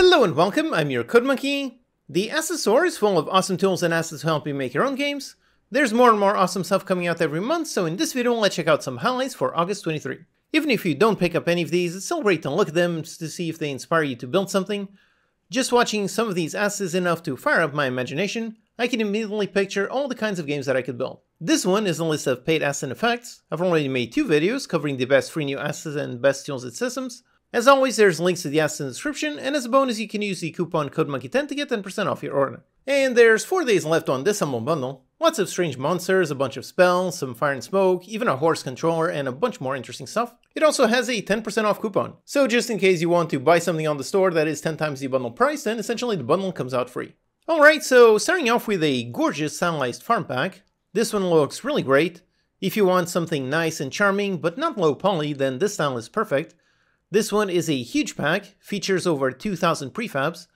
Hello and welcome, I'm your Code Monkey. The Store is full of awesome tools and assets to help you make your own games. There's more and more awesome stuff coming out every month, so in this video let's check out some highlights for August 23. Even if you don't pick up any of these, it's still great to look at them to see if they inspire you to build something. Just watching some of these assets is enough to fire up my imagination, I can immediately picture all the kinds of games that I could build. This one is a list of paid asset effects. I've already made two videos covering the best free new assets and best tools and systems, as always, there's links to the assets in the description, and as a bonus, you can use the coupon code monkey10 to get 10% off your order. And there's 4 days left on this humble bundle. Lots of strange monsters, a bunch of spells, some fire and smoke, even a horse controller, and a bunch more interesting stuff. It also has a 10% off coupon. So just in case you want to buy something on the store that is 10 times the bundle price, then essentially the bundle comes out free. Alright, so starting off with a gorgeous stylized farm pack. This one looks really great. If you want something nice and charming, but not low poly, then this style is perfect. This one is a huge pack, features over 2000 prefabs,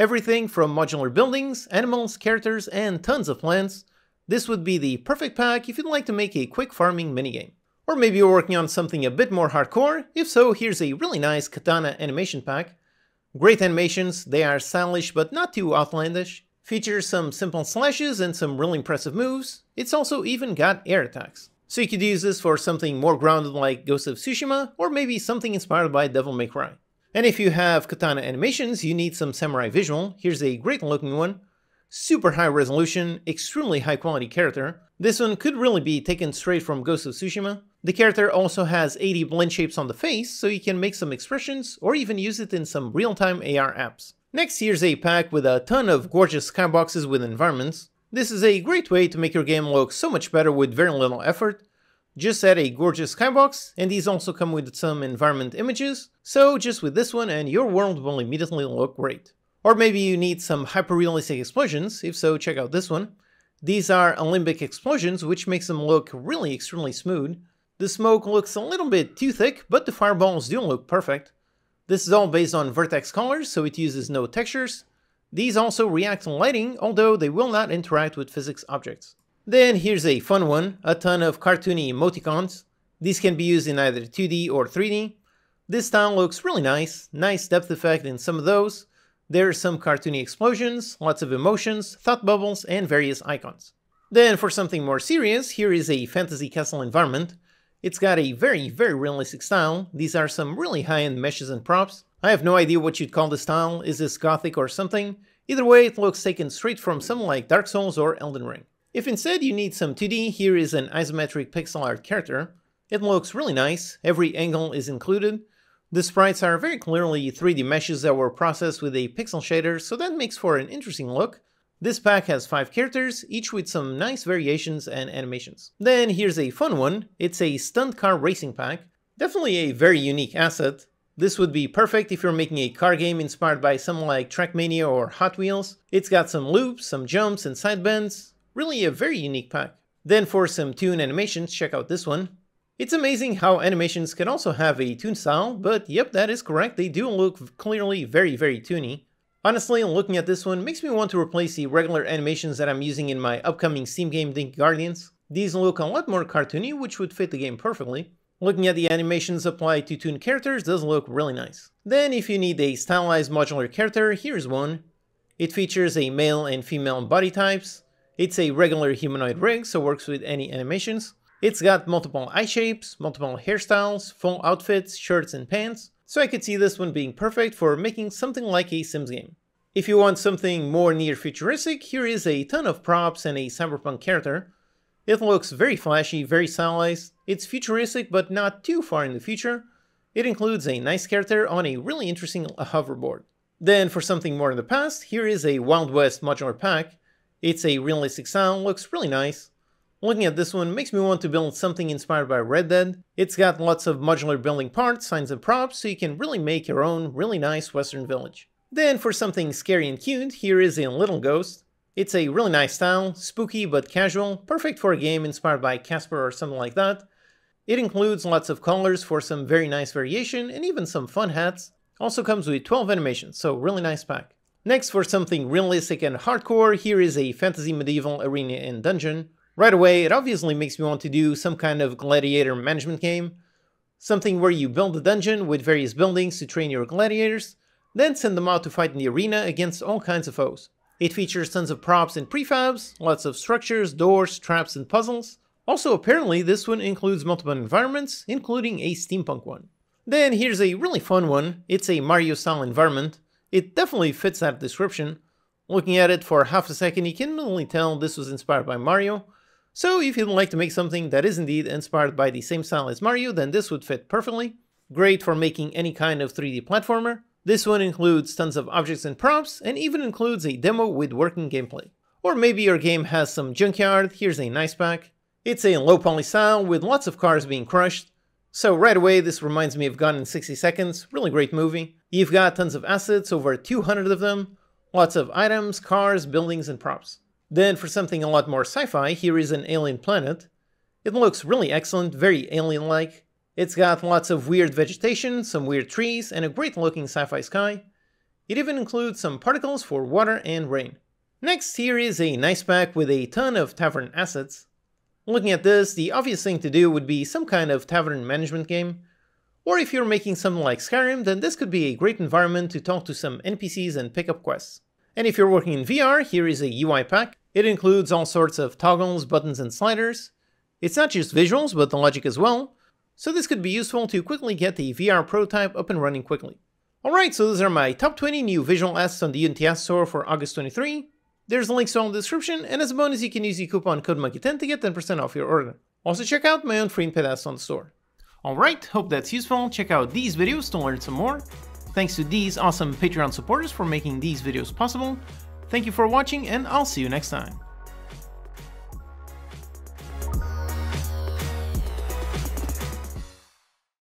everything from modular buildings, animals, characters, and tons of plants. This would be the perfect pack if you'd like to make a quick farming minigame. Or maybe you're working on something a bit more hardcore, if so, here's a really nice katana animation pack. Great animations, they are stylish but not too outlandish, features some simple slashes and some really impressive moves, it's also even got air attacks. So you could use this for something more grounded like Ghost of Tsushima, or maybe something inspired by Devil May Cry. And if you have katana animations, you need some samurai visual. Here's a great looking one. Super high resolution, extremely high quality character. This one could really be taken straight from Ghost of Tsushima. The character also has 80 blend shapes on the face, so you can make some expressions or even use it in some real-time AR apps. Next, here's a pack with a ton of gorgeous skyboxes with environments. This is a great way to make your game look so much better with very little effort. Just add a gorgeous skybox, and these also come with some environment images, so just with this one and your world will immediately look great. Or maybe you need some hyper-realistic explosions, if so check out this one. These are alembic explosions, which makes them look really extremely smooth. The smoke looks a little bit too thick, but the fireballs do look perfect. This is all based on vertex colors, so it uses no textures, these also react to lighting, although they will not interact with physics objects. Then here's a fun one, a ton of cartoony emoticons. These can be used in either 2D or 3D. This style looks really nice, nice depth effect in some of those. There are some cartoony explosions, lots of emotions, thought bubbles, and various icons. Then for something more serious, here is a fantasy castle environment. It's got a very, very realistic style. These are some really high-end meshes and props. I have no idea what you'd call this style, is this gothic or something? Either way, it looks taken straight from something like Dark Souls or Elden Ring. If instead you need some 2D, here is an isometric pixel art character. It looks really nice, every angle is included. The sprites are very clearly 3D meshes that were processed with a pixel shader, so that makes for an interesting look. This pack has 5 characters, each with some nice variations and animations. Then here's a fun one, it's a stunt car racing pack. Definitely a very unique asset, this would be perfect if you're making a car game inspired by something like Trackmania or Hot Wheels. It's got some loops, some jumps, and side bends. Really a very unique pack. Then for some toon animations, check out this one. It's amazing how animations can also have a toon style, but yep, that is correct, they do look clearly very, very toony. Honestly, looking at this one makes me want to replace the regular animations that I'm using in my upcoming Steam game Dinky Guardians. These look a lot more cartoony, which would fit the game perfectly. Looking at the animations applied to toon characters does look really nice. Then if you need a stylized modular character, here's one. It features a male and female body types. It's a regular humanoid rig, so works with any animations. It's got multiple eye shapes, multiple hairstyles, full outfits, shirts and pants, so I could see this one being perfect for making something like a Sims game. If you want something more near futuristic, here is a ton of props and a cyberpunk character, it looks very flashy, very stylized. It's futuristic, but not too far in the future. It includes a nice character on a really interesting uh, hoverboard. Then for something more in the past, here is a Wild West modular pack. It's a realistic sound, looks really nice. Looking at this one makes me want to build something inspired by Red Dead. It's got lots of modular building parts, signs and props, so you can really make your own really nice western village. Then for something scary and cute, here is a little ghost. It's a really nice style, spooky but casual, perfect for a game inspired by Casper or something like that. It includes lots of colors for some very nice variation and even some fun hats. Also comes with 12 animations, so really nice pack. Next for something realistic and hardcore, here is a fantasy medieval arena and dungeon. Right away, it obviously makes me want to do some kind of gladiator management game. Something where you build a dungeon with various buildings to train your gladiators. then send them out to fight in the arena against all kinds of foes. It features tons of props and prefabs, lots of structures, doors, traps, and puzzles. Also, apparently, this one includes multiple environments, including a steampunk one. Then here's a really fun one. It's a Mario style environment. It definitely fits that description. Looking at it for half a second, you can only tell this was inspired by Mario. So if you'd like to make something that is indeed inspired by the same style as Mario, then this would fit perfectly. Great for making any kind of 3D platformer. This one includes tons of objects and props, and even includes a demo with working gameplay. Or maybe your game has some junkyard, here's a nice pack. It's a low poly style with lots of cars being crushed, so right away, this reminds me of Gone in 60 Seconds, really great movie. You've got tons of assets, over 200 of them, lots of items, cars, buildings, and props. Then for something a lot more sci-fi, here is an alien planet. It looks really excellent, very alien-like. It's got lots of weird vegetation, some weird trees, and a great looking sci-fi sky. It even includes some particles for water and rain. Next, here is a nice pack with a ton of tavern assets. Looking at this, the obvious thing to do would be some kind of tavern management game, or if you're making something like Skyrim, then this could be a great environment to talk to some NPCs and pick up quests. And if you're working in VR, here is a UI pack. It includes all sorts of toggles, buttons, and sliders. It's not just visuals, but the logic as well, so this could be useful to quickly get the VR prototype up and running quickly. Alright, so those are my top 20 new visual assets on the Unity Store for August 23. There's links all in the description, and as a bonus you can use the coupon code MONKEY10 to get 10% off your order. Also check out my own free and paid ads on the store. Alright, hope that's useful, check out these videos to learn some more. Thanks to these awesome Patreon supporters for making these videos possible. Thank you for watching, and I'll see you next time.